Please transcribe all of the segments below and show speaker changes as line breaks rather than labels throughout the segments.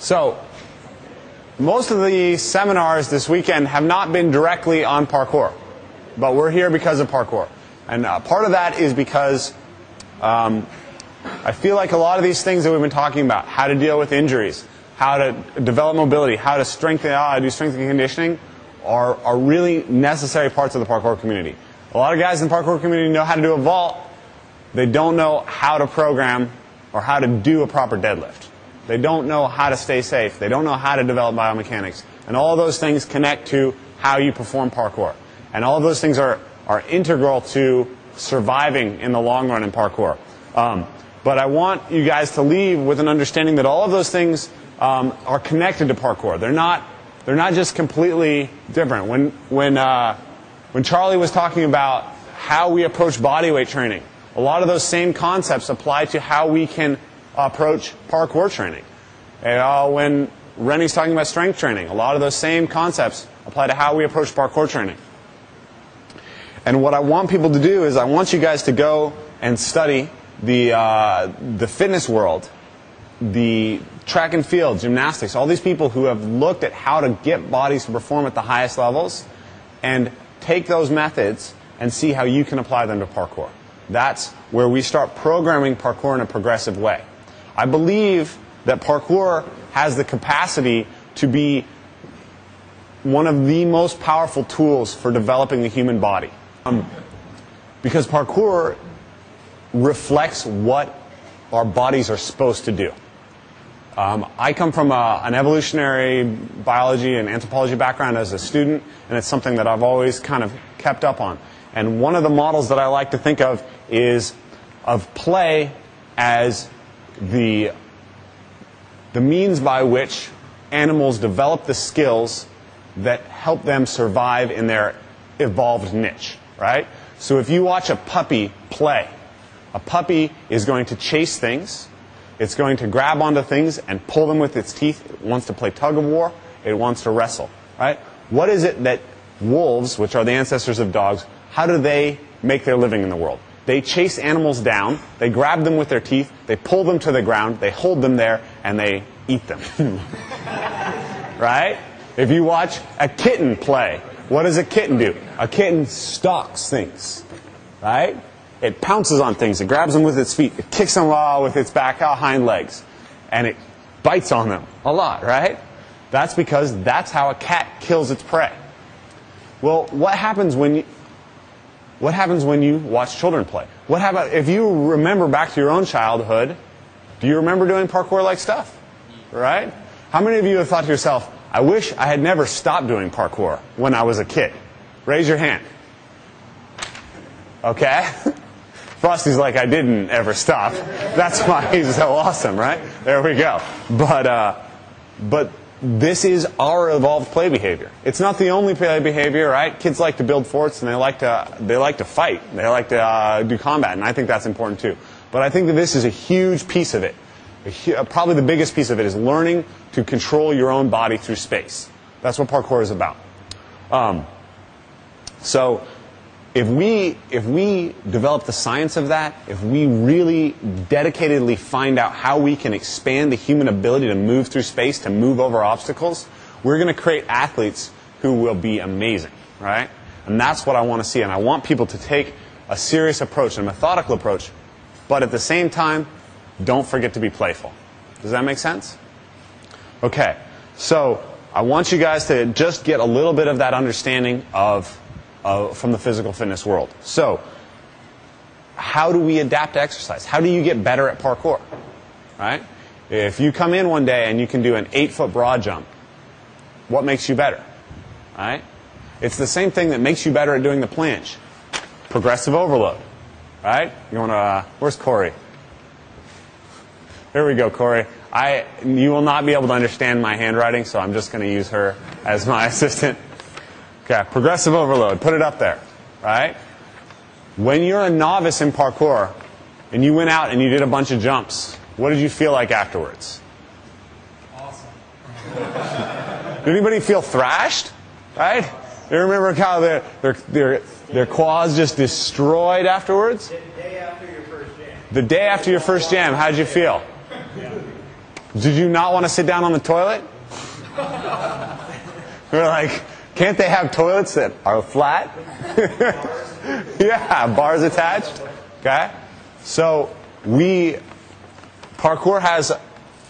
So, most of the seminars this weekend have not been directly on parkour, but we're here because of parkour. And uh, part of that is because um, I feel like a lot of these things that we've been talking about, how to deal with injuries, how to develop mobility, how to strengthen, uh, do strength and conditioning, are, are really necessary parts of the parkour community. A lot of guys in the parkour community know how to do a vault. They don't know how to program or how to do a proper deadlift. They don't know how to stay safe. They don't know how to develop biomechanics. And all those things connect to how you perform parkour. And all of those things are, are integral to surviving in the long run in parkour. Um, but I want you guys to leave with an understanding that all of those things um, are connected to parkour. They're not, they're not just completely different. When, when, uh, when Charlie was talking about how we approach bodyweight training, a lot of those same concepts apply to how we can approach parkour training. Uh, when Rennie's talking about strength training, a lot of those same concepts apply to how we approach parkour training. And what I want people to do is I want you guys to go and study the, uh, the fitness world, the track and field, gymnastics, all these people who have looked at how to get bodies to perform at the highest levels and take those methods and see how you can apply them to parkour. That's where we start programming parkour in a progressive way. I believe that parkour has the capacity to be one of the most powerful tools for developing the human body. Um, because parkour reflects what our bodies are supposed to do. Um, I come from a, an evolutionary biology and anthropology background as a student, and it's something that I've always kind of kept up on. And one of the models that I like to think of is of play as the, the means by which animals develop the skills that help them survive in their evolved niche, right? So if you watch a puppy play, a puppy is going to chase things, it's going to grab onto things and pull them with its teeth. It wants to play tug of war, it wants to wrestle, right? What is it that wolves, which are the ancestors of dogs, how do they make their living in the world? They chase animals down, they grab them with their teeth, they pull them to the ground, they hold them there, and they eat them. right? If you watch a kitten play, what does a kitten do? A kitten stalks things, right? It pounces on things, it grabs them with its feet, it kicks them with its back uh, hind legs, and it bites on them a lot, right? That's because that's how a cat kills its prey. Well, what happens when you, what happens when you watch children play? What happens if you remember back to your own childhood? Do you remember doing parkour-like stuff? Right? How many of you have thought to yourself, "I wish I had never stopped doing parkour when I was a kid"? Raise your hand. Okay. Frosty's like, I didn't ever stop. That's why he's so awesome, right? There we go. But, uh, but this is our evolved play behavior. It's not the only play behavior, right? Kids like to build forts and they like to they like to fight. They like to uh, do combat, and I think that's important too. But I think that this is a huge piece of it. Probably the biggest piece of it is learning to control your own body through space. That's what parkour is about. Um, so if we if we develop the science of that, if we really dedicatedly find out how we can expand the human ability to move through space, to move over obstacles, we're going to create athletes who will be amazing, right? And that's what I want to see. And I want people to take a serious approach, a methodical approach, but at the same time, don't forget to be playful. Does that make sense? Okay. So I want you guys to just get a little bit of that understanding of uh, from the physical fitness world. So, how do we adapt to exercise? How do you get better at parkour? Right? If you come in one day and you can do an eight foot broad jump, what makes you better? Right? It's the same thing that makes you better at doing the planche. Progressive overload. Right? You want to, uh, where's Corey? There we go, Corey. I, you will not be able to understand my handwriting, so I'm just going to use her as my assistant. Okay, progressive overload. Put it up there, right? When you're a novice in parkour and you went out and you did a bunch of jumps, what did you feel like afterwards?
Awesome.
Did anybody feel thrashed? Right? You remember how their, their, their, their quads just destroyed afterwards?
The day after your first jam.
The day after your first jam, how'd you feel? Did you not want to sit down on the toilet? We're like, can't they have toilets that are flat? yeah, bars attached. Okay? So we parkour has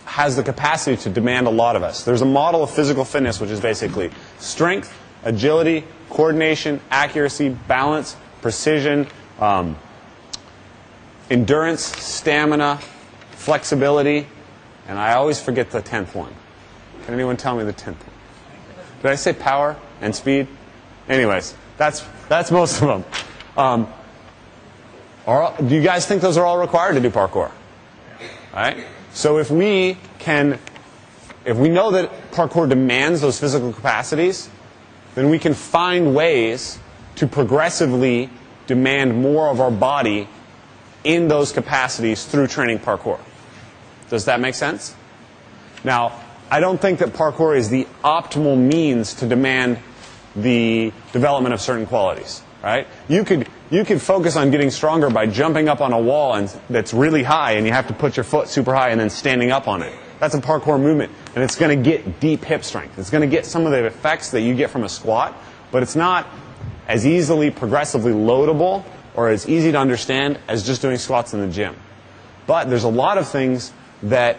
has the capacity to demand a lot of us. There's a model of physical fitness which is basically strength, agility, coordination, accuracy, balance, precision, um, endurance, stamina, flexibility, and I always forget the tenth one. Can anyone tell me the tenth one? Did I say power and speed? Anyways, that's that's most of them. Um, are, do you guys think those are all required to do parkour? Right? So if we can, if we know that parkour demands those physical capacities, then we can find ways to progressively demand more of our body in those capacities through training parkour. Does that make sense? Now, I don't think that parkour is the optimal means to demand the development of certain qualities, right? You could you could focus on getting stronger by jumping up on a wall and that's really high and you have to put your foot super high and then standing up on it. That's a parkour movement and it's going to get deep hip strength. It's going to get some of the effects that you get from a squat, but it's not as easily progressively loadable or as easy to understand as just doing squats in the gym. But there's a lot of things that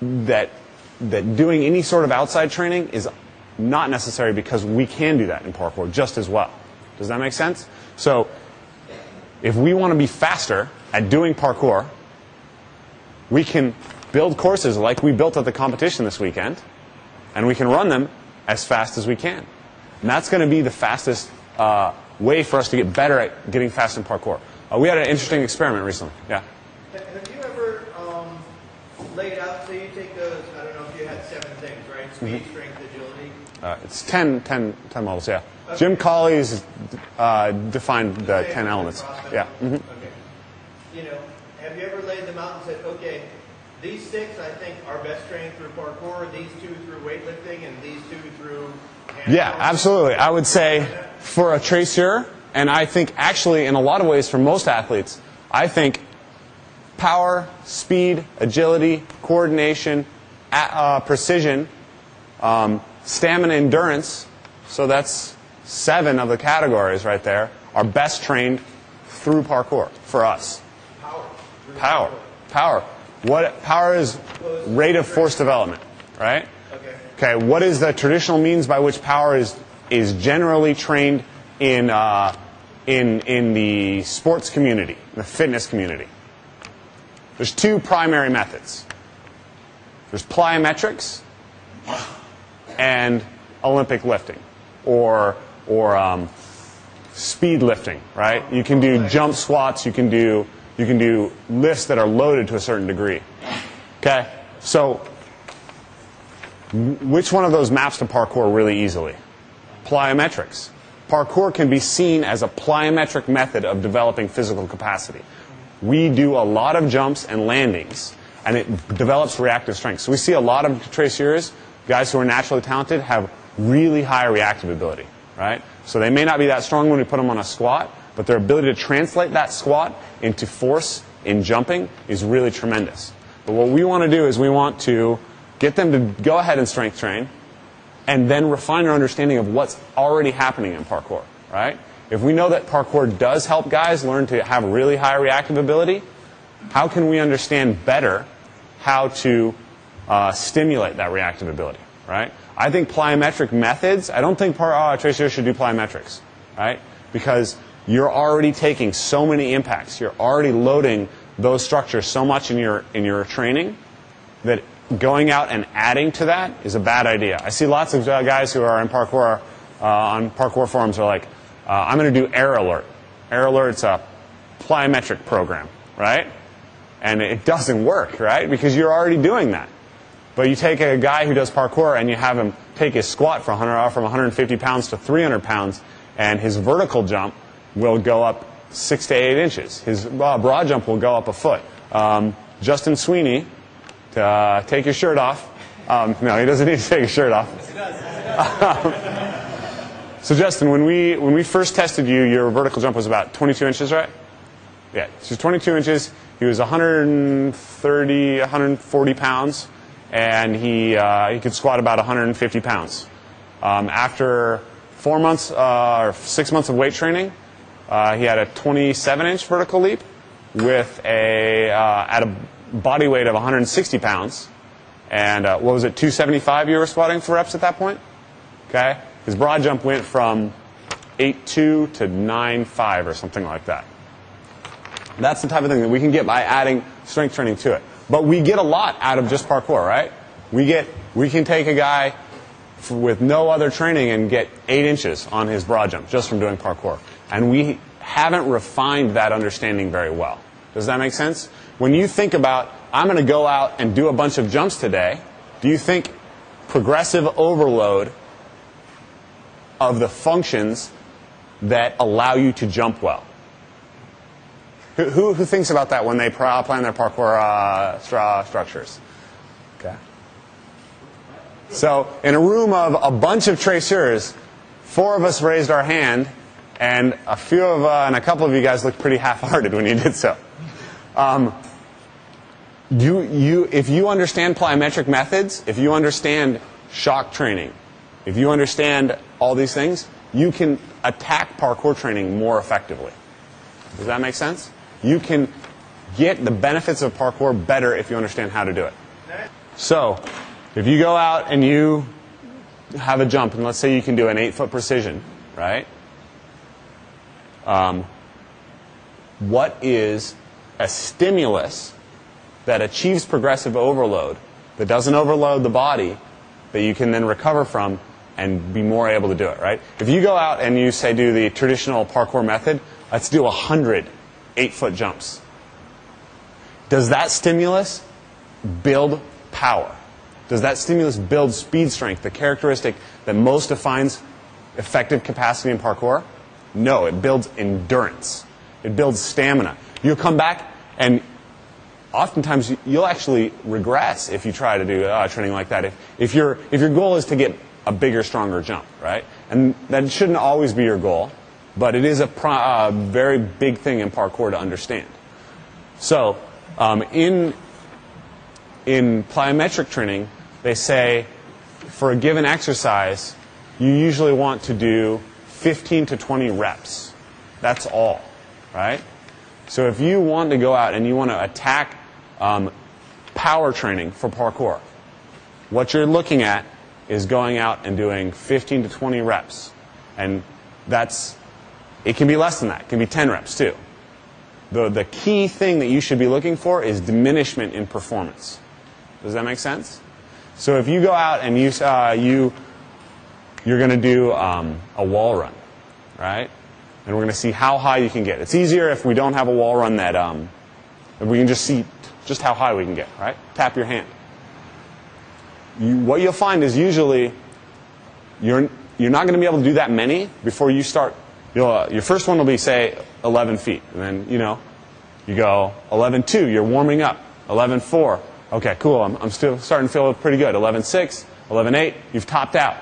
that that doing any sort of outside training is not necessary because we can do that in parkour just as well. Does that make sense? So, if we want to be faster at doing parkour, we can build courses like we built at the competition this weekend, and we can run them as fast as we can. And that's going to be the fastest uh, way for us to get better at getting fast in parkour. Uh, we had an interesting experiment recently. Yeah.
Have you ever um, laid out, so you take those, I don't know if you had seven things, right? Speed, strength, agility.
Uh, it's 10, 10, 10 models, yeah. Jim Cawley's uh, defined the
Okay,
10 elements. Yeah. mhm.
Okay. You know, have you ever laid them out and said, okay, these six I think are best trained through parkour, these two through weightlifting, and these two through.
Yeah, absolutely. I would say for a tracer, and I think actually in a lot of ways for most athletes, I think power, speed, agility, coordination, uh, precision, um, stamina, endurance. So that's seven of the categories right there are best trained through parkour for us.
Power.
Power, power. What power is rate of force development, right?
Okay.
Okay, what is the traditional means by which power is is generally trained in uh, in in the sports community, the fitness community? There's two primary methods. There's plyometrics and Olympic lifting, or or um, speed lifting, right? You can do jump squats. You can do you can do lifts that are loaded to a certain degree. Okay, so which one of those maps to parkour really easily? Plyometrics. Parkour can be seen as a plyometric method of developing physical capacity. We do a lot of jumps and landings, and it develops reactive strength. So we see a lot of tracers, guys who are naturally talented, have really high reactive ability, right? So they may not be that strong when we put them on a squat, but their ability to translate that squat into force in jumping is really tremendous. But what we want to do is we want to get them to go ahead and strength train, and then refine our understanding of what's already happening in parkour, right? If we know that parkour does help guys learn to have really high reactive ability, how can we understand better how to uh, stimulate that reactive ability, right? I think plyometric methods, I don't think par- uh, tracers should do plyometrics, right? Because you're already taking so many impacts. You're already loading those structures so much in your, in your training that going out and adding to that is a bad idea. I see lots of uh, guys who are in parkour, uh, on parkour forums are like, uh, I'm going to do Air Alert. Air Alert's a plyometric program, right? And it doesn't work, right? Because you're already doing that. But you take a guy who does parkour and you have him take his squat for 100, from 150 pounds to 300 pounds, and his vertical jump will go up six to eight inches. His uh, broad jump will go up a foot. Um, Justin Sweeney, to uh, take your shirt off. Um, no, he doesn't need to take his shirt off. so Justin, when we when we first tested you, your vertical jump was about 22 inches, right? Yeah, so 22 inches. He was 130, 140 pounds, and he, uh, he could squat about 150 pounds. Um, after four months uh, or six months of weight training, uh, he had a 27 inch vertical leap with a, uh, at a body weight of 160 pounds. And uh, what was it, 275 you were squatting for reps at that point? Okay? His broad jump went from 8.2 to 9.5 or something like that. That's the type of thing that we can get by adding strength training to it. But we get a lot out of just parkour, right? We get, we can take a guy with no other training and get eight inches on his broad jump just from doing parkour. And we haven't refined that understanding very well. Does that make sense? When you think about, I'm going to go out and do a bunch of jumps today, do you think progressive overload of the functions that allow you to jump well? Who, who, who thinks about that when they pra- plan their parkour uh, stra- structures? Okay. So, in a room of a bunch of tracers, four of us raised our hand, and a few of uh, and a couple of you guys looked pretty half-hearted when you did so. Um, you, you, if you understand plyometric methods, if you understand shock training, if you understand all these things, you can attack parkour training more effectively. Does that make sense? You can get the benefits of parkour better if you understand how to do it. So, if you go out and you have a jump, and let's say you can do an eight foot precision, right? Um, what is a stimulus that achieves progressive overload, that doesn't overload the body, that you can then recover from and be more able to do it, right? If you go out and you say do the traditional parkour method, let's do a 100 eight foot jumps. Does that stimulus build power? Does that stimulus build speed strength, the characteristic that most defines effective capacity in parkour? No, it builds endurance. It builds stamina. You'll come back and oftentimes you'll actually regress if you try to do uh, training like that. If, if, your, if your goal is to get a bigger, stronger jump, right? And that shouldn't always be your goal, but it is a pro- uh, very big thing in parkour to understand. So, um, in, in plyometric training, they say for a given exercise, you usually want to do 15 to 20 reps. That's all, right? So if you want to go out and you want to attack um, power training for parkour, what you're looking at is going out and doing 15 to 20 reps. And that's, it can be less than that. It can be 10 reps too. The, the key thing that you should be looking for is diminishment in performance. Does that make sense? So if you go out and you, uh, you, you're going to do um, a wall run, right? And we're going to see how high you can get. It's easier if we don't have a wall run that um, we can just see just how high we can get, right? Tap your hand. You, what you'll find is usually you're, you're not going to be able to do that many before you start. You'll, uh, your first one will be, say, 11 feet. And then, you know, you go 11.2, you're warming up. 11.4, okay, cool, I'm, I'm still starting to feel pretty good. 11.6, 11.8, you've topped out.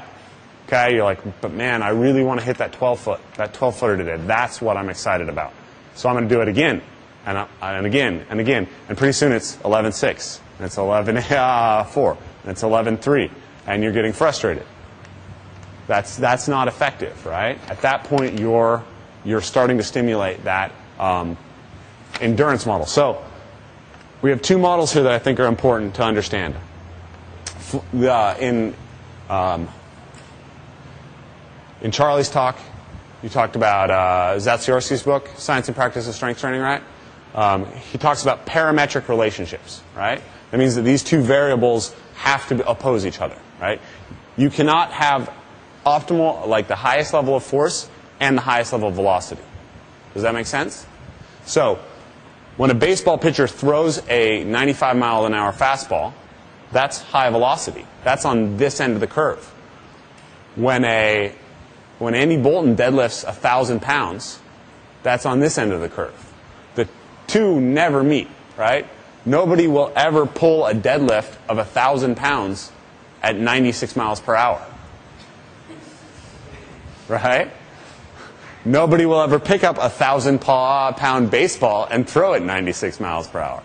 Okay, you're like, but man, I really want to hit that 12 foot, that 12 footer today. That's what I'm excited about. So I'm going to do it again, and, uh, and again, and again. And pretty soon it's 11.6, and it's 11.4, and it's 11.3, and you're getting frustrated. That's, that's not effective, right? At that point, you're, you're starting to stimulate that um, endurance model. So we have two models here that I think are important to understand. Uh, in, um, in Charlie's talk, you talked about uh, Zatsiorsky's book, Science and Practice of Strength Training, right? Um, he talks about parametric relationships, right? That means that these two variables have to oppose each other, right? You cannot have optimal, like the highest level of force and the highest level of velocity. Does that make sense? So, when a baseball pitcher throws a 95 mile an hour fastball, that's high velocity. That's on this end of the curve. When a when Andy Bolton deadlifts a thousand pounds, that's on this end of the curve. The two never meet, right? Nobody will ever pull a deadlift of a thousand pounds at 96 miles per hour. Right? Nobody will ever pick up a thousand pound baseball and throw it 96 miles per hour.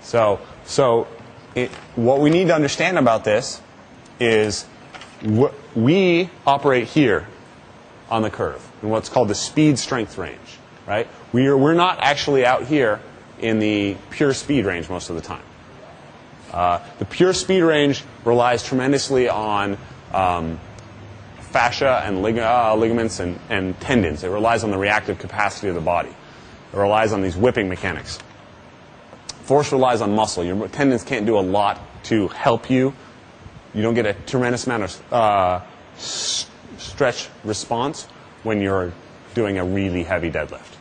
So, so it, what we need to understand about this is wh- we operate here on the curve in what's called the speed strength range, right? We are, we're not actually out here in the pure speed range most of the time. Uh, the pure speed range relies tremendously on um, fascia and lig- uh, ligaments and, and tendons. It relies on the reactive capacity of the body. It relies on these whipping mechanics. Force relies on muscle. Your tendons can't do a lot to help you. You don't get a tremendous amount of uh, stretch response when you're doing a really heavy deadlift.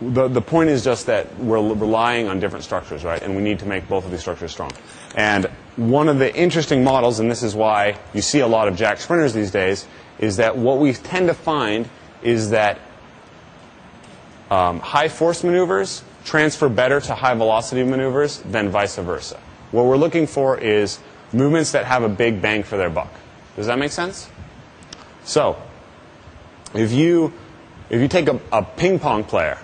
The, the point is just that we're relying on different structures, right? And we need to make both of these structures strong. And one of the interesting models, and this is why you see a lot of jack sprinters these days, is that what we tend to find is that um, high force maneuvers transfer better to high velocity maneuvers than vice versa. What we're looking for is movements that have a big bang for their buck. Does that make sense? So, if you if you take a, a ping pong player,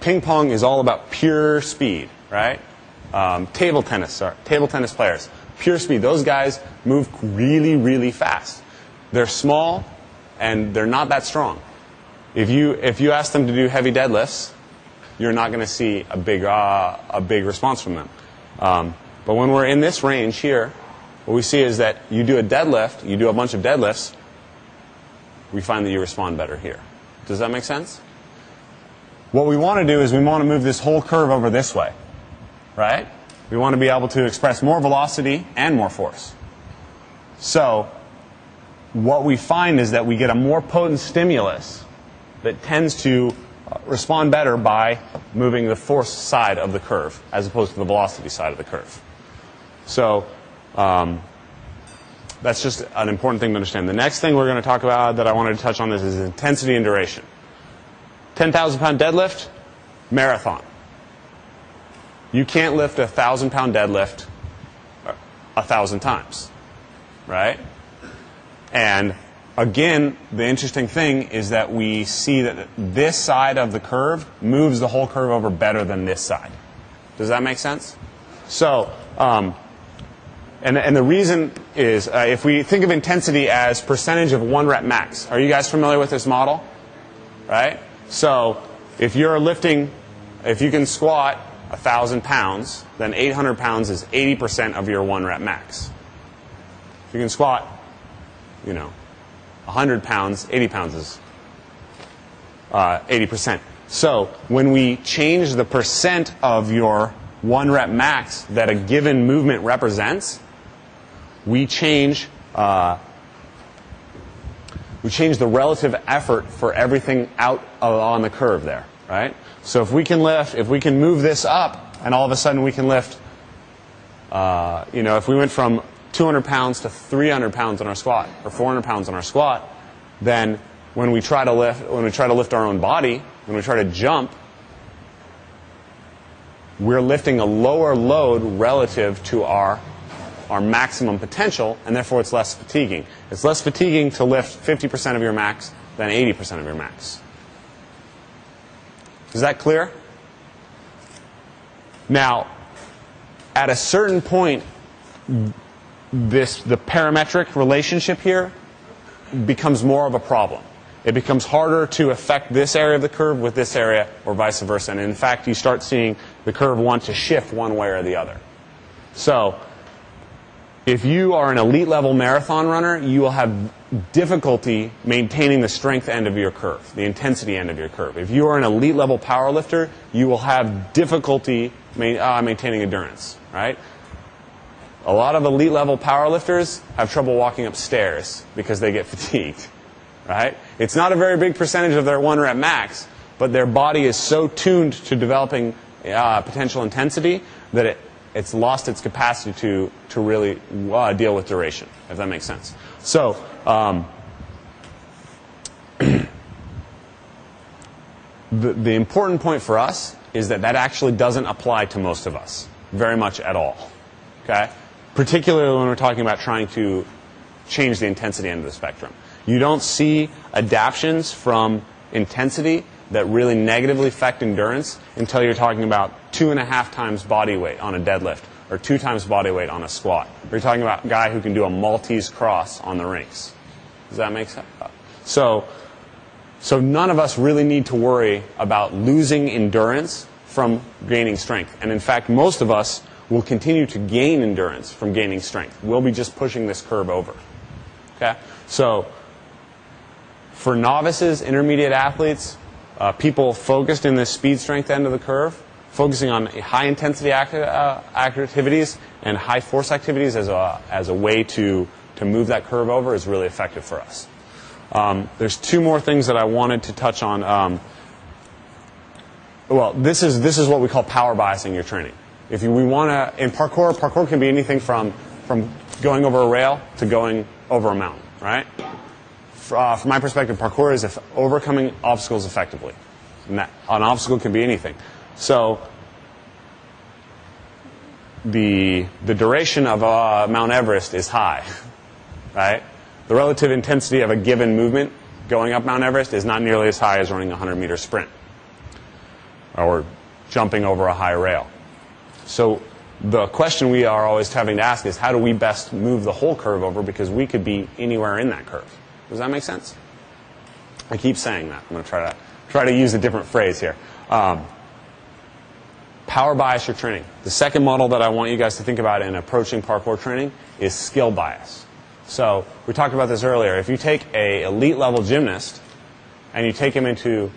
ping pong is all about pure speed, right? Um, table tennis, sorry, table tennis players, pure speed. Those guys move really, really fast. They're small and they're not that strong. If you if you ask them to do heavy deadlifts, you're not going to see a big uh, a big response from them. Um, but when we're in this range here, what we see is that you do a deadlift, you do a bunch of deadlifts, we find that you respond better here. Does that make sense? What we want to do is we want to move this whole curve over this way, right? We want to be able to express more velocity and more force. So, what we find is that we get a more potent stimulus that tends to uh, respond better by moving the force side of the curve as opposed to the velocity side of the curve. So, um, that's just an important thing to understand. The next thing we're going to talk about that I wanted to touch on this is intensity and duration. 10,000 pound deadlift, marathon. You can't lift a 1,000 pound deadlift a thousand times, right? And again, the interesting thing is that we see that this side of the curve moves the whole curve over better than this side. Does that make sense? So, um, and, and the reason is uh, if we think of intensity as percentage of one rep max. Are you guys familiar with this model? Right? So if you're lifting, if you can squat 1,000 pounds, then 800 pounds is 80% of your one rep max. If you can squat, you know, 100 pounds, 80 pounds is uh, 80%. So when we change the percent of your one rep max that a given movement represents, we change uh, we change the relative effort for everything out on the curve there, right? So if we can lift, if we can move this up, and all of a sudden we can lift, uh, you know, if we went from 200 pounds to 300 pounds on our squat or 400 pounds on our squat, then when we try to lift, when we try to lift our own body, when we try to jump, we're lifting a lower load relative to our our maximum potential, and therefore it's less fatiguing. It's less fatiguing to lift 50% of your max than 80% of your max. Is that clear? Now, at a certain point, this the parametric relationship here becomes more of a problem. It becomes harder to affect this area of the curve with this area, or vice versa. And in fact, you start seeing the curve want to shift one way or the other. So, if you are an elite level marathon runner, you will have difficulty maintaining the strength end of your curve, the intensity end of your curve. If you are an elite level power lifter, you will have difficulty uh, maintaining endurance, right? A lot of elite level power lifters have trouble walking upstairs because they get fatigued, right? It's not a very big percentage of their one rep max, but their body is so tuned to developing uh, potential intensity that it it's lost its capacity to, to really uh, deal with duration, if that makes sense. So, um, the, the important point for us is that that actually doesn't apply to most of us, very much at all. Okay? Particularly when we're talking about trying to change the intensity end of the spectrum. You don't see adaptations from intensity that really negatively affect endurance until you're talking about two and a half times body weight on a deadlift or two times body weight on a squat. We're talking about a guy who can do a Maltese cross on the rings. Does that make sense? So, so none of us really need to worry about losing endurance from gaining strength. And in fact, most of us will continue to gain endurance from gaining strength. We'll be just pushing this curve over. Okay? So, for novices, intermediate athletes, uh, people focused in the speed strength end of the curve, focusing on high intensity uh, activities and high force activities as a, as a way to, to move that curve over is really effective for us. Um, there's two more things that I wanted to touch on. Um, well, this is, this is what we call power biasing your training. If you, we want to, in parkour, parkour can be anything from, from going over a rail to going over a mountain, right? Uh, from my perspective, parkour is overcoming obstacles effectively. That, an obstacle can be anything. So, the, the duration of uh, Mount Everest is high, right? The relative intensity of a given movement going up Mount Everest is not nearly as high as running a 100 meter sprint or jumping over a high rail. So the question we are always having to ask is how do we best move the whole curve over because we could be anywhere in that curve. Does that make sense? I keep saying that. I'm going to try to try to use a different phrase here. Um, power bias your training. The second model that I want you guys to think about in approaching parkour training is skill bias. So we talked about this earlier. If you take a elite level gymnast and you take him into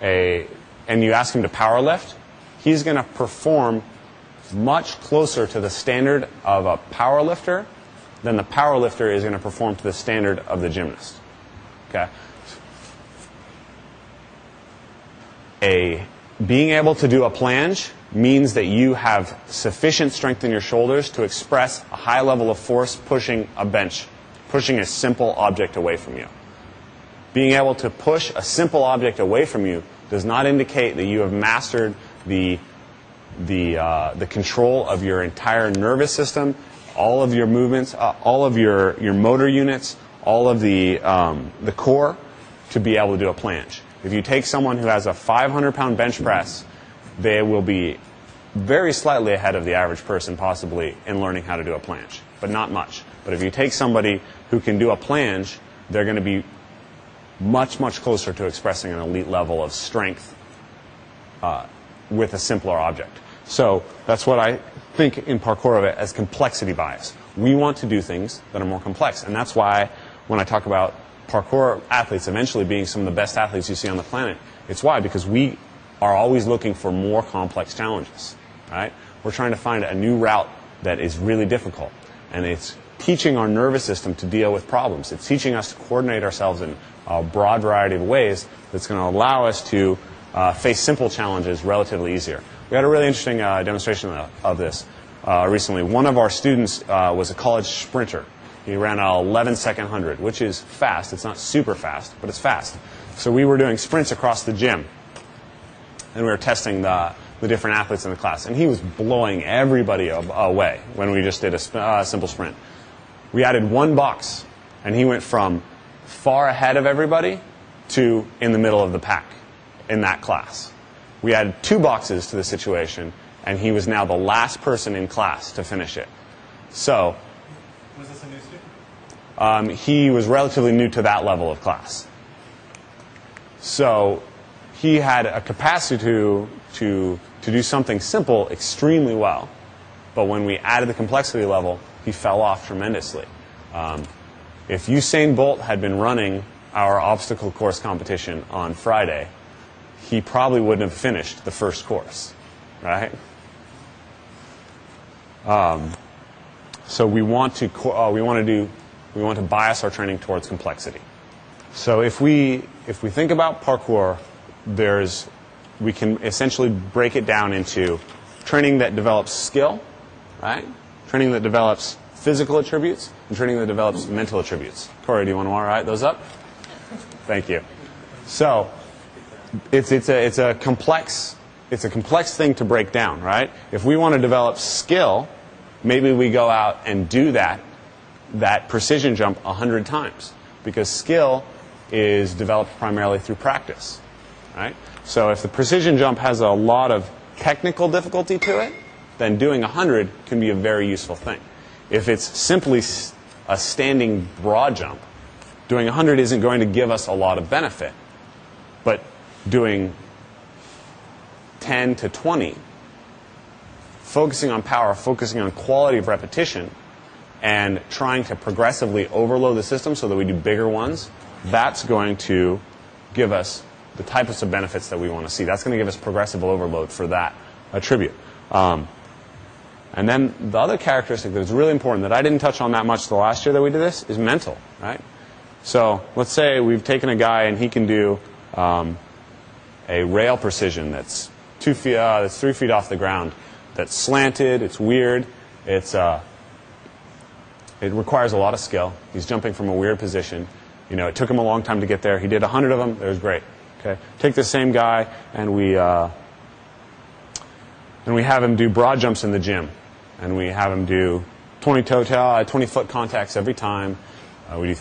a and you ask him to power lift, he's going to perform much closer to the standard of a power lifter than the power lifter is going to perform to the standard of the gymnast. Okay? A being able to do a planche means that you have sufficient strength in your shoulders to express a high level of force pushing a bench, pushing a simple object away from you. Being able to push a simple object away from you does not indicate that you have mastered the the, uh, the control of your entire nervous system, all of your movements, uh, all of your, your motor units, all of the, um, the core to be able to do a planche. If you take someone who has a 500 pound bench press, they will be very slightly ahead of the average person possibly in learning how to do a planche, but not much. But if you take somebody who can do a planche, they're going to be much, much closer to expressing an elite level of strength uh, with a simpler object. So that's what I think in parkour of it as complexity bias. We want to do things that are more complex. And that's why when I talk about parkour athletes eventually being some of the best athletes you see on the planet, it's why, because we are always looking for more complex challenges, right? We're trying to find a new route that is really difficult. And it's teaching our nervous system to deal with problems. It's teaching us to coordinate ourselves in a broad variety of ways that's going to allow us to uh, face simple challenges relatively easier. We had a really interesting uh, demonstration of, this uh, recently. One of our students uh, was a college sprinter. He ran a 11 second 100, which is fast. It's not super fast, but it's fast. So we were doing sprints across the gym, and we were testing the, the different athletes in the class. And he was blowing everybody away when we just did a sp- uh, simple sprint. We added one box, and he went from far ahead of everybody to in the middle of the pack in that class. We added two boxes to the situation, and he was now the last person in class to finish it. So,
Was this a new student?
um, he was relatively new to that level of class. So, he had a capacity to, to, to do something simple extremely well. But when we added the complexity level, he fell off tremendously. Um, if Usain Bolt had been running our obstacle course competition on Friday, he probably wouldn't have finished the first course, right? Um, so we want to uh, we want to do we want to bias our training towards complexity. So if we if we think about parkour, there's we can essentially break it down into training that develops skill, right? Training that develops physical attributes, and training that develops mental attributes. Corey, do you want to write those up? Thank you. So it's, it's, a, it's a complex it's a complex thing to break down, right? If we want to develop skill, maybe we go out and do that that precision jump a hundred times because skill is developed primarily through practice, right? So if the precision jump has a lot of technical difficulty to it, then doing 100 can be a very useful thing. If it's simply a standing broad jump, doing 100 isn't going to give us a lot of benefit. But doing 10 to 20, focusing on power, focusing on quality of repetition, and trying to progressively overload the system so that we do bigger ones, that's going to give us the types of benefits that we want to see. That's going to give us progressive overload for that attribute. Um, and then the other characteristic that is really important that I didn't touch on that much the last year that we did this is mental, right? So let's say we've taken a guy and he can do um, a rail precision that's two feet, uh, that's three feet off the ground, that's slanted, it's weird, it's uh, it requires a lot of skill. He's jumping from a weird position. You know, it took him a long time to get there. He did 100 of them. It was great. Okay, take the same guy and we uh, and we have him do broad jumps in the gym, and we have him do 20 toe 20 foot contacts every time. Uh, we,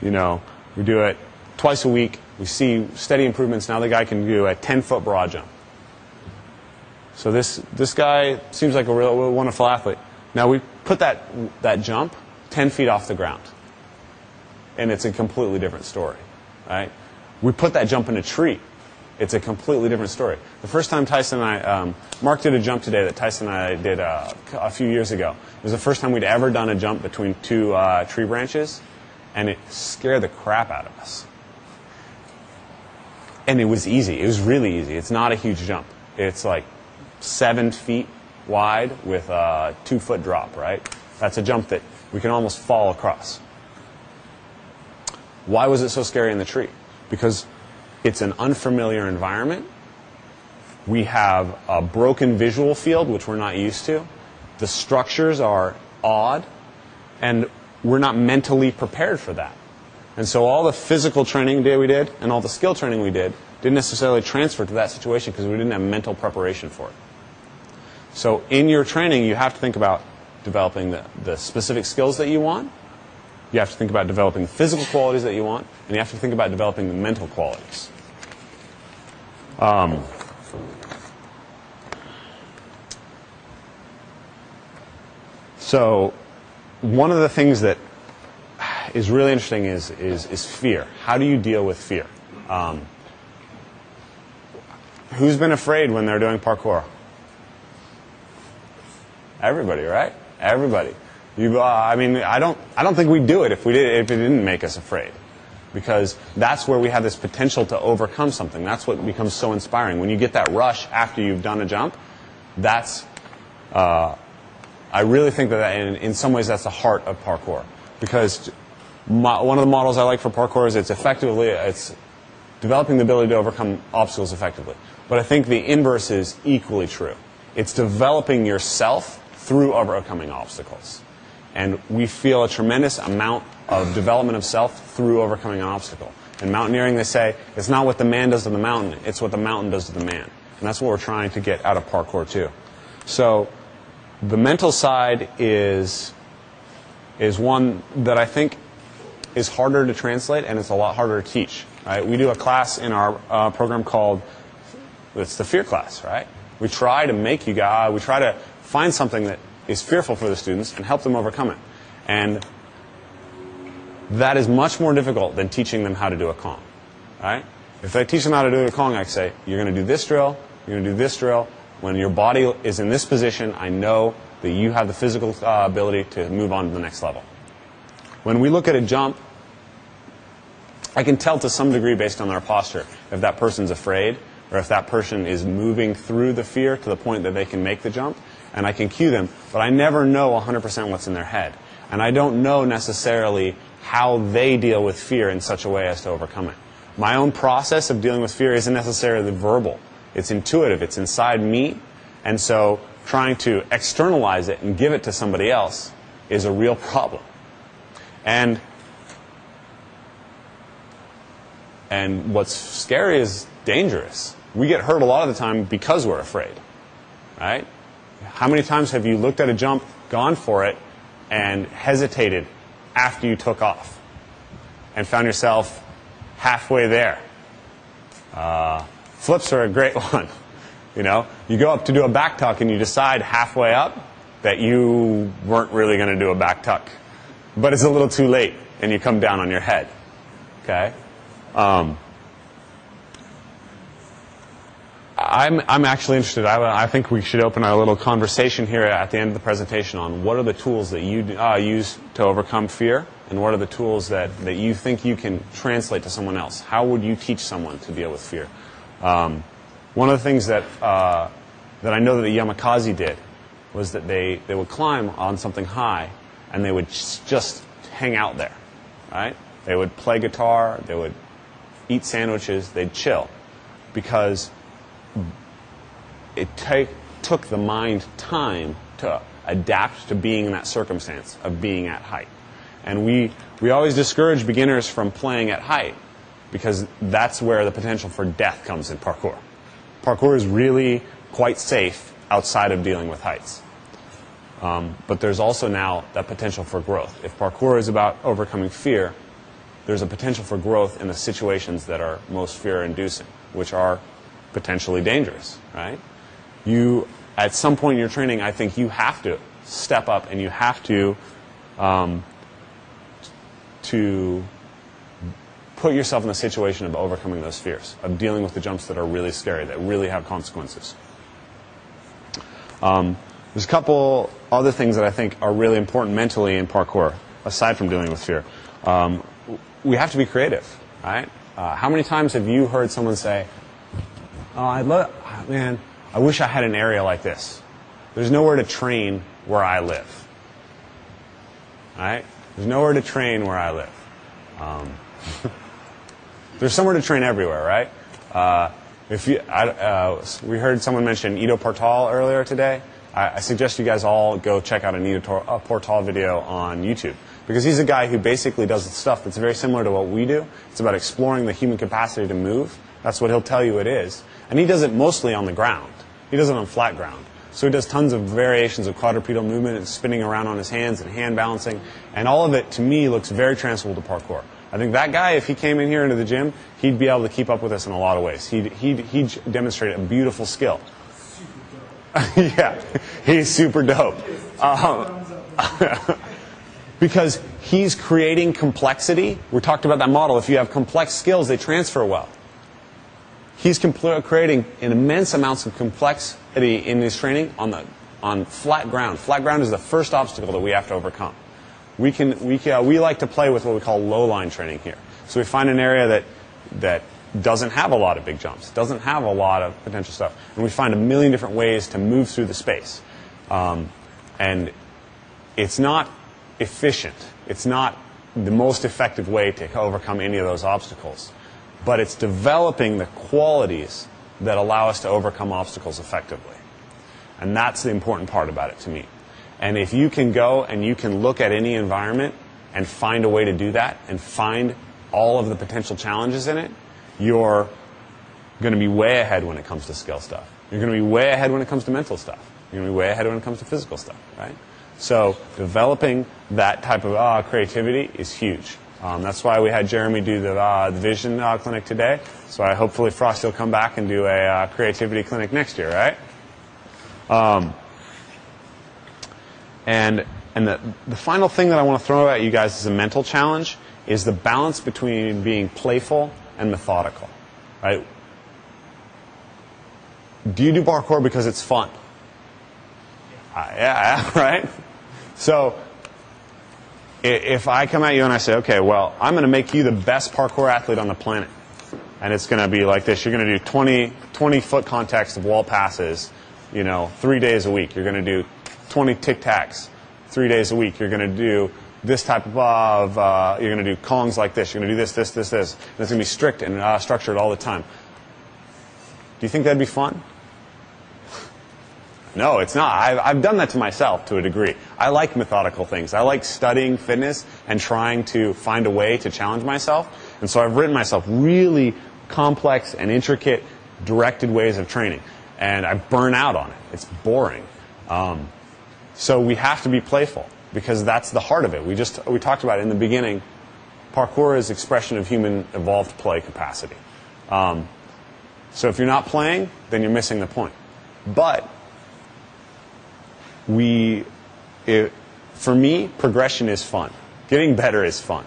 you know, we do it twice a week. We see steady improvements. Now the guy can do a 10 foot broad jump. So this this guy seems like a real wonderful athlete. Now we put that that jump 10 feet off the ground, and it's a completely different story, right? We put that jump in a tree. It's a completely different story. The first time Tyson and I, um, Mark did a jump today that Tyson and I did uh, a few years ago. It was the first time we'd ever done a jump between two uh, tree branches, and it scared the crap out of us. And it was easy. It was really easy. It's not a huge jump. It's like seven feet wide with a two foot drop, right? That's a jump that we can almost fall across. Why was it so scary in the tree? Because it's an unfamiliar environment. We have a broken visual field, which we're not used to. The structures are odd, and we're not mentally prepared for that. And so all the physical training we did and all the skill training we did didn't necessarily transfer to that situation because we didn't have mental preparation for it. So in your training, you have to think about developing the, the specific skills that you want. You have to think about developing the physical qualities that you want, and you have to think about developing the mental qualities. Um, so, one of the things that is really interesting is, is, is fear. How do you deal with fear? Um, who's been afraid when they're doing parkour? Everybody, right? Everybody. You, uh, I mean, I don't, I don't think we'd do it if we did, if it didn't make us afraid, because that's where we have this potential to overcome something. That's what becomes so inspiring. When you get that rush after you've done a jump, that's, uh, I really think that, that in, in some ways that's the heart of parkour, because one of the models I like for parkour is it's effectively, it's developing the ability to overcome obstacles effectively. But I think the inverse is equally true. It's developing yourself through overcoming obstacles. And we feel a tremendous amount of development of self through overcoming an obstacle. In mountaineering, they say it's not what the man does to the mountain, it's what the mountain does to the man. And that's what we're trying to get out of parkour, too. So the mental side is, is one that I think is harder to translate and it's a lot harder to teach. Right? We do a class in our uh, program called, it's the fear class, right? We try to make you guys, we try to find something that is fearful for the students and help them overcome it. And that is much more difficult than teaching them how to do a Kong. Right? If I teach them how to do a Kong, I say, you're going to do this drill, you're going to do this drill. When your body is in this position, I know that you have the physical uh, ability to move on to the next level. When we look at a jump, I can tell to some degree based on their posture if that person's afraid or if that person is moving through the fear to the point that they can make the jump and I can cue them, but I never know 100% what's in their head. And I don't know necessarily how they deal with fear in such a way as to overcome it. My own process of dealing with fear isn't necessarily verbal. It's intuitive. It's inside me. And so trying to externalize it and give it to somebody else is a real problem. And and what's scary is dangerous. We get hurt a lot of the time because we're afraid. Right? How many times have you looked at a jump, gone for it, and hesitated after you took off and found yourself halfway there? Uh, flips are a great one. You know, you go up to do a back tuck and you decide halfway up that you weren't really going to do a back tuck, but it's a little too late and you come down on your head. Okay. Um, I'm, I'm actually interested. I, I think we should open a little conversation here at the end of the presentation on what are the tools that you uh, use to overcome fear and what are the tools that, that you think you can translate to someone else. How would you teach someone to deal with fear? Um, one of the things that, uh, that I know that the Yamakasi did was that they, they would climb on something high and they would just hang out there, right? They would play guitar, they would eat sandwiches, they'd chill because it take, took the mind time to adapt to being in that circumstance of being at height. And we, we always discourage beginners from playing at height because that's where the potential for death comes in parkour. Parkour is really quite safe outside of dealing with heights. Um, but there's also now that potential for growth. If parkour is about overcoming fear, there's a potential for growth in the situations that are most fear inducing, which are potentially dangerous, right? You, at some point in your training, I think you have to step up and you have to, um, to put yourself in the situation of overcoming those fears, of dealing with the jumps that are really scary, that really have consequences. Um, there's a couple other things that I think are really important mentally in parkour, aside from dealing with fear. Um, we have to be creative, right? Uh, how many times have you heard someone say, "Oh, I'd love, man, I wish I had an area like this. There's nowhere to train where I live." Right? There's nowhere to train where I live. Um, there's somewhere to train everywhere, right? Uh, if you, I, uh, we heard someone mention Ido Portal earlier today. I, I, suggest you guys all go check out an Ido Portal video on YouTube because he's a guy who basically does stuff that's very similar to what we do. It's about exploring the human capacity to move. That's what he'll tell you it is, and he does it mostly on the ground. He does it on flat ground. So he does tons of variations of quadrupedal movement and spinning around on his hands and hand balancing, and all of it to me looks very transferable to parkour. I think that guy, if he came in here into the gym, he'd be able to keep up with us in a lot of ways. He'd, he'd, he'd demonstrate a beautiful skill. yeah, he's super dope. Um, because he's creating complexity. We talked about that model. If you have complex skills, they transfer well. He's creating an immense amounts of complexity in his training on, the, on flat ground. Flat ground is the first obstacle that we have to overcome. We, can, we, uh, we like to play with what we call low line training here. So we find an area that, that doesn't have a lot of big jumps, doesn't have a lot of potential stuff, and we find a million different ways to move through the space. Um, and it's not efficient. It's not the most effective way to overcome any of those obstacles but it's developing the qualities that allow us to overcome obstacles effectively. And that's the important part about it to me. And if you can go and you can look at any environment and find a way to do that and find all of the potential challenges in it, you're going to be way ahead when it comes to skill stuff. You're going to be way ahead when it comes to mental stuff. You're going to be way ahead when it comes to physical stuff, right? So developing that type of uh, creativity is huge. Um, that's why we had Jeremy do the, uh, the vision uh, clinic today. So I hopefully Frosty will come back and do a uh, creativity clinic next year, right? Um, and and the, the final thing that I want to throw at you guys as a mental challenge is the balance between being playful and methodical, right? Do you do parkour because it's fun? Uh, yeah, right? So if I come at you and I say, okay, well, I'm going to make you the best parkour athlete on the planet, and it's going to be like this. You're going to do 20, 20 foot context of wall passes, you know, three days a week. You're going to do 20 tic tacs three days a week. You're going to do this type of, uh, you're going to do kongs like this. You're going to do this, this, this, this. And it's going to be strict and uh, structured all the time. Do you think that'd be fun? No, it's not. I've, I've done that to myself to a degree. I like methodical things. I like studying fitness and trying to find a way to challenge myself. And so I've written myself really complex and intricate directed ways of training. And I burn out on it. It's boring. Um, so we have to be playful because that's the heart of it. We just we talked about it in the beginning. Parkour is expression of human evolved play capacity. Um, so if you're not playing, then you're missing the point. But we, it, for me, progression is fun. Getting better is fun.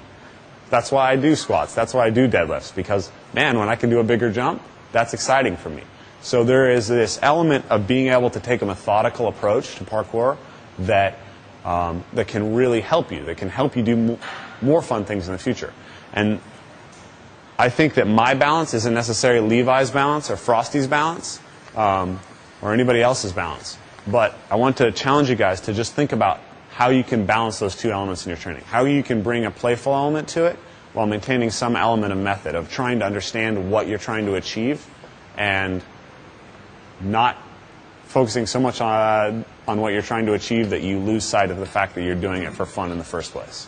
That's why I do squats. That's why I do deadlifts because, man, when I can do a bigger jump, that's exciting for me. So there is this element of being able to take a methodical approach to parkour that um, that can really help you. That can help you do mo- more fun things in the future. And I think that my balance isn't necessarily Levi's balance or Frosty's balance um, or anybody else's balance. But I want to challenge you guys to just think about how you can balance those two elements in your training. How you can bring a playful element to it while maintaining some element of method, of trying to understand what you're trying to achieve and not focusing so much on, on what you're trying to achieve that you lose sight of the fact that you're doing it for fun in the first place.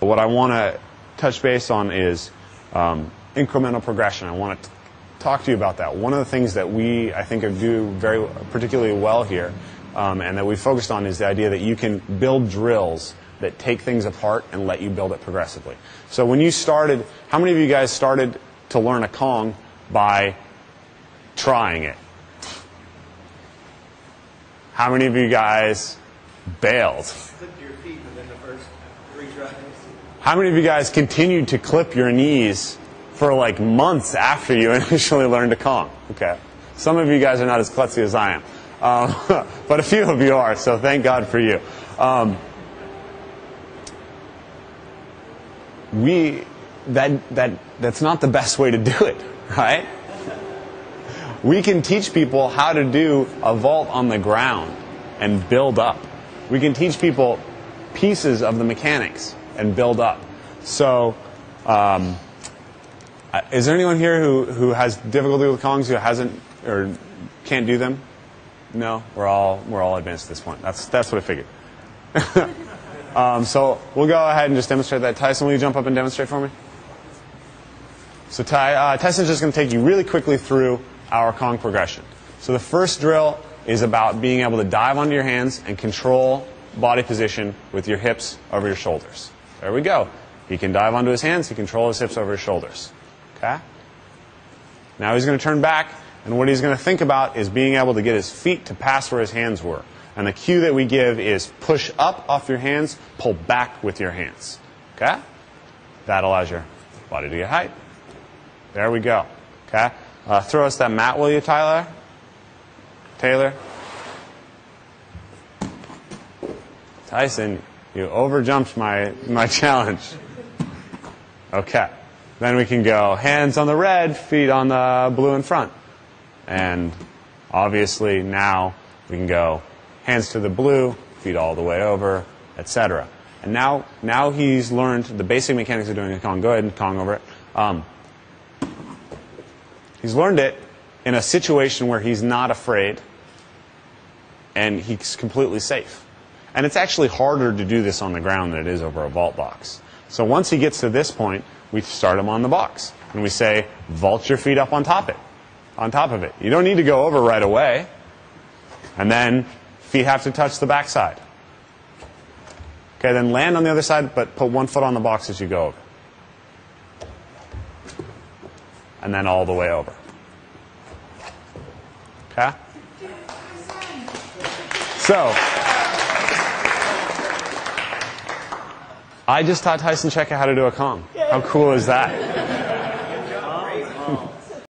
What I want to touch base on is um, incremental progression. I want to talk to you about that. One of the things that we, I think, do very particularly well here, um, and that we focused on, is the idea that you can build drills that take things apart and let you build it progressively. So when you started, how many of you guys started to learn a Kong by trying it? How many of you guys bailed?
Your feet within the first three tries.
How many of you guys continued to clip your knees for like months after you initially learned to Kong? Okay. Some of you guys are not as klutzy as I am. Um, but a few of you are, so thank God for you. Um, we, that, that, that's not the best way to do it, right? We can teach people how to do a vault on the ground and build up. We can teach people pieces of the mechanics and build up. So, um, uh, is there anyone here who, who has difficulty with Kongs who hasn't or can't do them? No, we're all we're all advanced at this point. That's that's what I figured. um, so we'll go ahead and just demonstrate that. Tyson, will you jump up and demonstrate for me? So Ty, uh, Tyson's just going to take you really quickly through our Kong progression. So the first drill is about being able to dive onto your hands and control body position with your hips over your shoulders. There we go. He can dive onto his hands. He control his hips over his shoulders. Okay. Now he's going to turn back, and what he's going to think about is being able to get his feet to pass where his hands were. And the cue that we give is push up off your hands, pull back with your hands. Okay? That allows your body to get height. There we go. Okay? Uh, throw us that mat, will you, Tyler? Taylor? Tyson, you overjumped my, my challenge. Okay. Then we can go hands on the red, feet on the blue in front. And obviously now we can go hands to the blue, feet all the way over, etc. And now, now he's learned the basic mechanics of doing a Kong. Go ahead and Kong over it. Um, he's learned it in a situation where he's not afraid and he's completely safe. And it's actually harder to do this on the ground than it is over a vault box. So once he gets to this point, we start him on the box. And we say, vault your feet up on top of it. On top of it. You don't need to go over right away. And then feet have to touch the backside. Okay, then land on the other side, but put one foot on the box as you go over. And then all the way over. Okay? So, I just taught Tyson Cecka how to do a Kong. How cool is that?